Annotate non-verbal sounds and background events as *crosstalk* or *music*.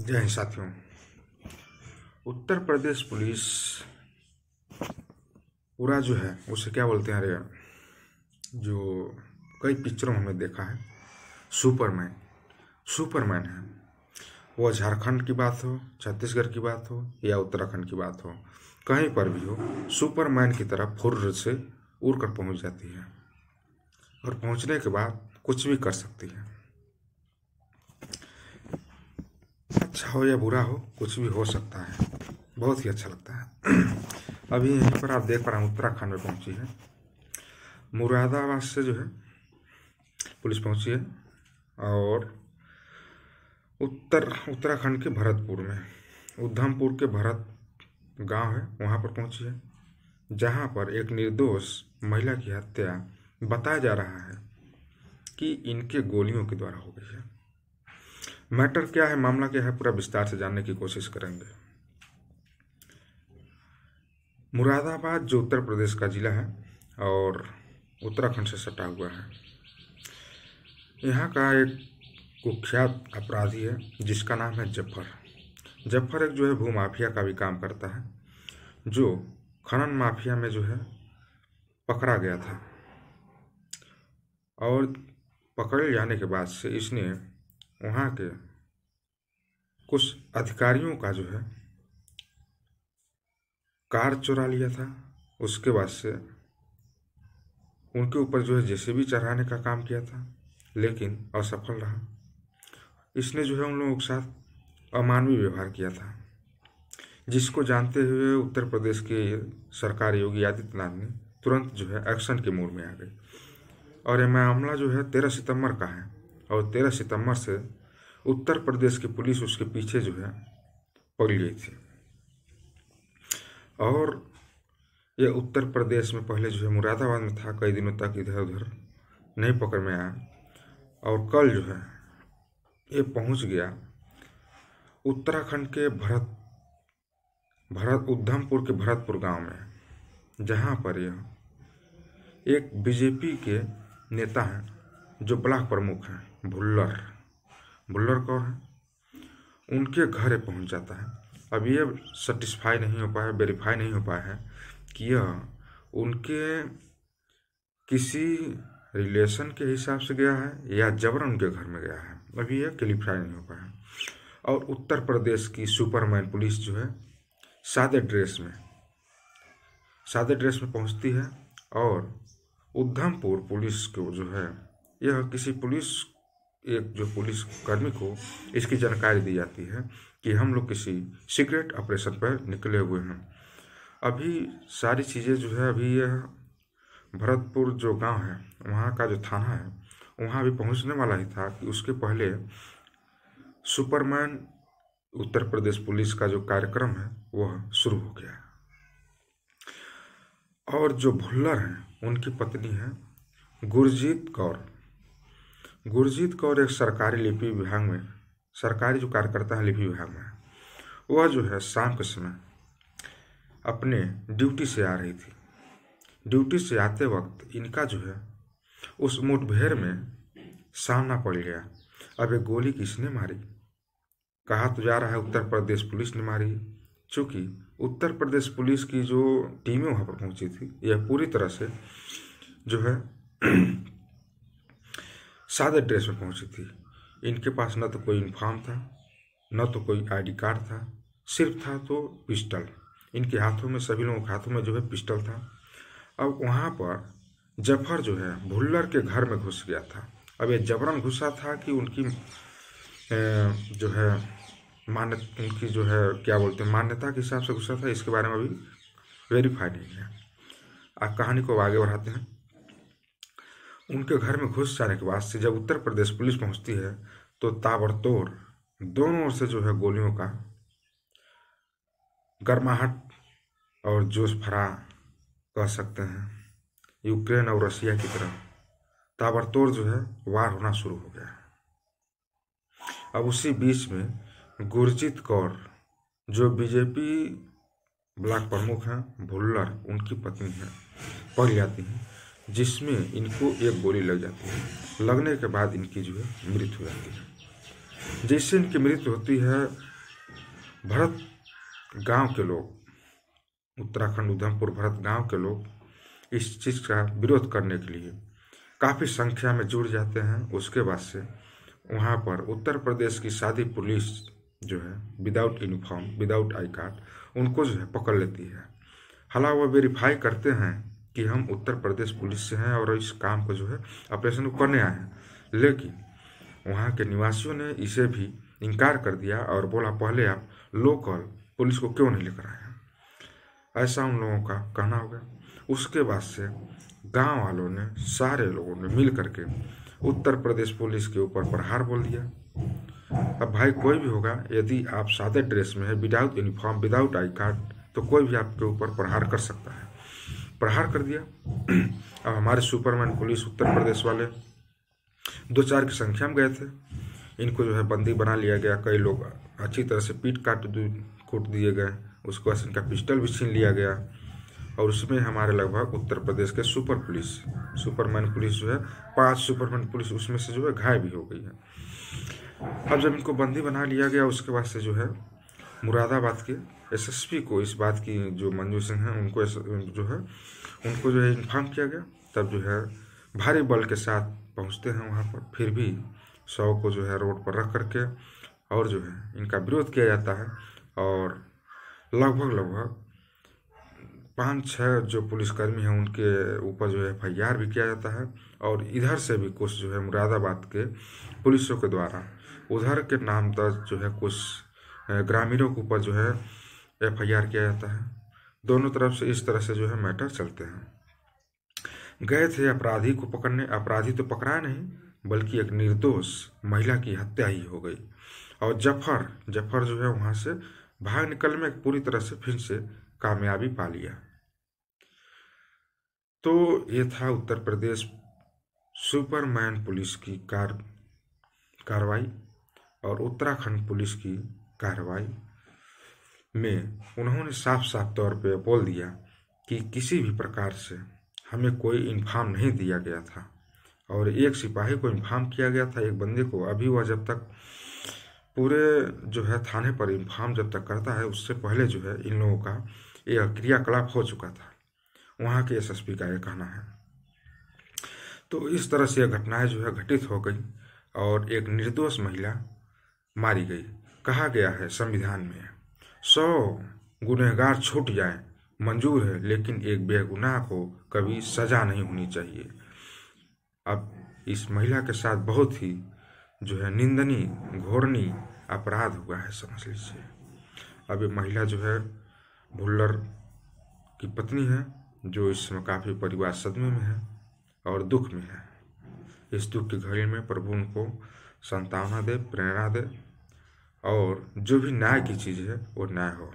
जय हिंद साथियों। उत्तर प्रदेश पुलिस पूरा जो है, उसे क्या बोलते हैं अरे, जो कई पिक्चरों में हमने देखा है, सुपरमैन। सुपरमैन है। वो झारखंड की बात हो, छत्तीसगढ़ की बात हो, या उत्तराखंड की बात हो, कहीं पर भी हो, सुपरमैन की तरह फुर्र से उड़ कर पहुँच जाती है। और पहुँचने के बाद कुछ भी कर सकती है। अच्छा हो या बुरा हो, कुछ भी हो सकता है। बहुत ही अच्छा लगता है। *clears throat* अभी यहीं पर आप देख पा रहे हैं, उत्तराखंड में पहुँची है। मुरादाबाद से जो है, पुलिस पहुँची है और उत्तर, उत्तराखंड के भरतपुर में। उधमपुर के भरत गाँव है, वहाँ पर पहुँची है, जहाँ पर एक निर्दोष महिला की हत्या बताया जा रहा है कि इनके गोलियों के द्वारा हो गई है। मैटर क्या है, मामला क्या है, पूरा विस्तार से जानने की कोशिश करेंगे। मुरादाबाद जो उत्तर प्रदेश का जिला है और उत्तराखंड से सटा हुआ है, यहाँ का एक कुख्यात अपराधी है, जिसका नाम है ज़फ़र। ज़फ़र एक जो है भूमाफिया का भी काम करता है, जो खनन माफिया में जो है, पकड़ा गया था और पकड़े जाने के बाद से इसने वहाँ के कुछ अधिकारियों का जो है, कार चुरा लिया था। उसके बाद से उनके ऊपर जो है जैसे भी चढ़ाने का काम किया था, लेकिन असफल रहा। इसने जो है उन लोगों के साथ अमानवीय व्यवहार किया था, जिसको जानते हुए उत्तर प्रदेश के सरकार योगी आदित्यनाथ ने तुरंत जो है एक्शन के मूड में आ गई। और यह मामला जो है तेरह सितंबर का है। और तेरह सितंबर से उत्तर प्रदेश की पुलिस उसके पीछे जो है पड़ गई थी। और ये उत्तर प्रदेश में पहले जो है मुरादाबाद में था, कई दिनों तक इधर उधर नहीं पकड़ में आया। और कल जो है ये पहुँच गया उत्तराखंड के भरत भरत, उधमपुर के भरतपुर गाँव में, जहाँ पर यह एक बीजेपी के नेता हैं, जो ब्लॉक प्रमुख हैं। भुल्लर भुल्लर कौन है? उनके घर पहुँच जाता है। अब ये सेटिस्फाई नहीं हो पाया वेरीफाई नहीं हो पाया है कि यह उनके किसी रिलेशन के हिसाब से गया है या जबरन उनके घर में गया है। अभी यह क्लिफाई नहीं हो पाया। है और उत्तर प्रदेश की सुपरमैन पुलिस जो है, सादे ड्रेस में, सादे ड्रेस में पहुँचती है और उधमपुर पुलिस को जो है, यह किसी पुलिस एक जो पुलिस कर्मी को इसकी जानकारी दी जाती है कि हम लोग किसी सीक्रेट ऑपरेशन पर निकले हुए हैं। अभी सारी चीज़ें जो है अभी यह भरतपुर जो गाँव है, वहाँ का जो थाना है, वहाँ भी पहुँचने वाला ही था कि उसके पहले सुपरमैन उत्तर प्रदेश पुलिस का जो कार्यक्रम है, वह शुरू हो गया और जो भुल्लर हैं, उनकी पत्नी है गुरजीत कौर। गुरजीत कौर एक सरकारी लिपि विभाग में, सरकारी जो कार्यकर्ता है लिपि विभाग में, वह जो है शाम के समय अपने ड्यूटी से आ रही थी। ड्यूटी से आते वक्त इनका जो है, उस मुठभेड़ में सामना पड़ गया। अब एक गोली किसने मारी? कहा तो जा रहा है उत्तर प्रदेश पुलिस ने मारी। चूँकि उत्तर प्रदेश पुलिस की जो टीमें वहाँ पर पहुँची थी, यह पूरी तरह से जो है सादे ड्रेस में पहुँची थी। इनके पास न तो कोई इन्फॉर्म था, न तो कोई आईडी कार्ड था, सिर्फ़ था तो पिस्टल इनके हाथों में, सभी लोगों के हाथों में जो है पिस्टल था। अब वहाँ पर ज़फ़र जो है, भुल्लर के घर में घुस गया था। अब ये जबरन घुसा था कि उनकी जो है मान्य उनकी जो है, क्या बोलते हैं, मान्यता के हिसाब से घुसा था, इसके बारे में अभी वेरीफाई नहीं है। आप कहानी को आगे बढ़ाते हैं। उनके घर में घुस जाने के बाद से जब उत्तर प्रदेश पुलिस पहुँचती है तो ताबड़तोड़ दोनों ओर से जो है गोलियों का गर्माहट और जोश भरा कह सकते हैं। यूक्रेन और रशिया की तरफ़ ताबड़तोड़ जो है वार होना शुरू हो गया अब उसी बीच में गुरजीत कौर, जो बीजेपी ब्लॉक प्रमुख हैं, भुल्लर, उनकी पत्नी है पड़ जाती हैं। जिसमें इनको एक गोली लग जाती है। लगने के बाद इनकी जो है मृत्यु हो जाती है। जैसे इनकी मृत्यु होती है, भरत गाँव के लोग, उत्तराखंड, उधमपुर, भरत गाँव के लोग इस चीज़ का विरोध करने के लिए काफ़ी संख्या में जुड़ जाते हैं। उसके बाद से वहाँ पर उत्तर प्रदेश की शादी पुलिस जो है without uniform without I card उनको जो है पकड़ लेती है। हालाँकि वो वेरीफाई करते हैं कि हम उत्तर प्रदेश पुलिस से हैं और इस काम को जो है ऑपरेशन को करने आए हैं। लेकिन वहाँ के निवासियों ने इसे भी इनकार कर दिया और बोला, पहले आप लोकल पुलिस को क्यों नहीं लेकर आए ऐसा उन लोगों का कहना हो गया। उसके बाद से गाँव वालों ने सारे लोगों ने मिल करके उत्तर प्रदेश पुलिस के ऊपर प्रहार बोल दिया। अब भाई, कोई भी होगा, यदि आप सादे ड्रेस में है without uniform without I card तो कोई भी आपके ऊपर प्रहार कर सकता है। प्रहार कर दिया। अब हमारे सुपरमैन पुलिस उत्तर प्रदेश वाले दो चार की संख्या में गए थे। इनको जो है बंदी बना लिया गया। कई लोग अच्छी तरह से पीट काट कूट दिए गए। उसके बाद इनका पिस्टल भी छीन लिया गया। और उसमें हमारे लगभग उत्तर प्रदेश के सुपर पुलिस, सुपरमैन पुलिस जो है, पाँच सुपरमैन पुलिस उसमें से जो है घायल भी हो गई है। अब जब इनको बंदी बना लिया गया, उसके बाद से जो है मुरादाबाद के एसएसपी को इस बात की जो मंजू सिंह हैं, उनको जो है, उनको जो है इन्फॉर्म किया गया। तब जो है, भारी बल के साथ पहुँचते हैं वहाँ पर। फिर भी शव को जो है रोड पर रख करके और जो है इनका विरोध किया जाता है और लगभग लगभग पाँच छः जो पुलिसकर्मी हैं, उनके ऊपर जो है एफ़ आई आर भी किया जाता है और इधर से भी कुछ जो है मुरादाबाद के पुलिसों के द्वारा उधर के नाम दर्ज जो है कुछ ग्रामीणों के ऊपर जो है एफ़ आई आर किया जाता है। दोनों तरफ़ से इस तरह से जो है मैटर चलते हैं। गए थे अपराधी को पकड़ने, अपराधी तो पकड़ा नहीं, बल्कि एक निर्दोष महिला की हत्या ही हो गई। और ज़फ़र ज़फ़र जो है वहाँ से भाग निकलने में पूरी तरह से फिर से कामयाबी पा लिया। तो ये था उत्तर प्रदेश सुपरमैन पुलिस की कार, कार्रवाई और उत्तराखंड पुलिस की कार्रवाई में उन्होंने साफ़ साफ़ तौर पे बोल दिया कि किसी भी प्रकार से हमें कोई इन्फार्म नहीं दिया गया था और एक सिपाही को इन्फार्म किया गया था, एक बंदे को। अभी वह जब तक पूरे जो है थाने पर इन्फार्म जब तक करता है, उससे पहले जो है इन लोगों का यह क्रियाकलाप हो चुका था। वहाँ के एसएसपी का यह कहना है। तो इस तरह से यह घटनाएँ जो है घटित हो गई और एक निर्दोष महिला मारी गई। कहा गया है संविधान में। सौ गुनहगार छूट जाए, मंजूर है, लेकिन एक बेगुनाह को कभी सजा नहीं होनी चाहिए। अब इस महिला के साथ बहुत ही जो है निंदनी घोरनी अपराध हुआ है, समझ लीजिए। अब ये महिला जो है, भुल्लर की पत्नी है, जो इस समय काफ़ी परिवार सदमे में है और दुख में है। इस दुख की घड़ी में प्रभु उनको संतावना दे, प्रेरणा दे और जो भी न्याय की चीज़ है वो न्याय हो।